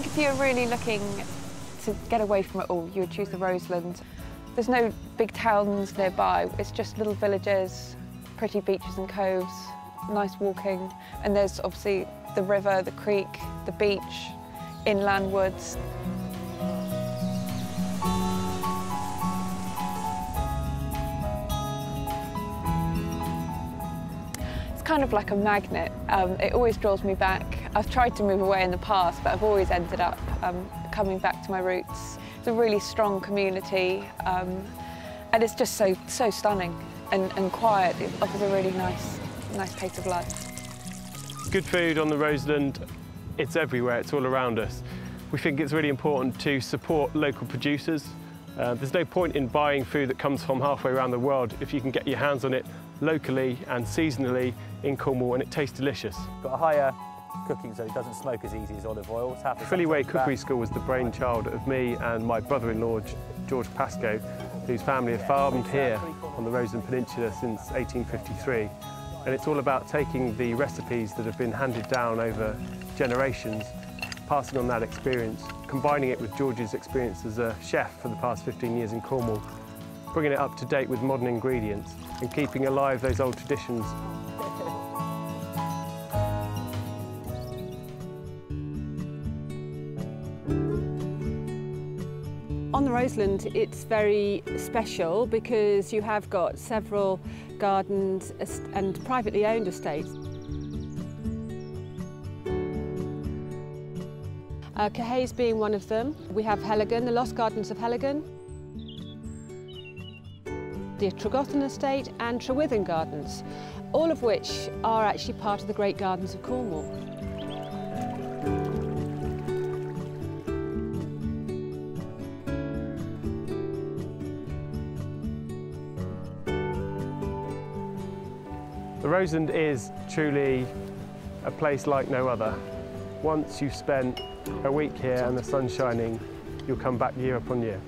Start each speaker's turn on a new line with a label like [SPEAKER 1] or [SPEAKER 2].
[SPEAKER 1] think if you're really looking to get away from it all, you would choose the Roseland. There's no big towns nearby, it's just little villages, pretty beaches and coves, nice walking, and there's obviously the river, the creek, the beach, inland woods. Kind of like a magnet. Um, it always draws me back. I've tried to move away in the past, but I've always ended up um, coming back to my roots. It's a really strong community, um, and it's just so so stunning and, and quiet. It offers a really nice nice pace of life.
[SPEAKER 2] Good food on the Roseland, it's everywhere, it's all around us. We think it's really important to support local producers. Uh, there's no point in buying food that comes from halfway around the world if you can get your hands on it locally and seasonally in Cornwall and it tastes delicious.
[SPEAKER 3] Got a higher cooking so it doesn't smoke as easy as olive oil. Happy
[SPEAKER 2] Filly Cookery School was the brainchild of me and my brother-in-law, George Pascoe, whose family have farmed here on the Roseland Peninsula since 1853. And it's all about taking the recipes that have been handed down over generations, passing on that experience, combining it with George's experience as a chef for the past 15 years in Cornwall, bringing it up to date with modern ingredients and keeping alive those old traditions.
[SPEAKER 4] On the Roseland, it's very special because you have got several gardens and privately owned estates. Uh, Caerhays being one of them. We have Heligan, the Lost Gardens of Heligan, the Tregothnan Estate and Trewithen Gardens, all of which are actually part of the Great Gardens of Cornwall.
[SPEAKER 2] The Roseland is truly a place like no other. Once you've spent a week here and the sun's shining, you'll come back year upon year.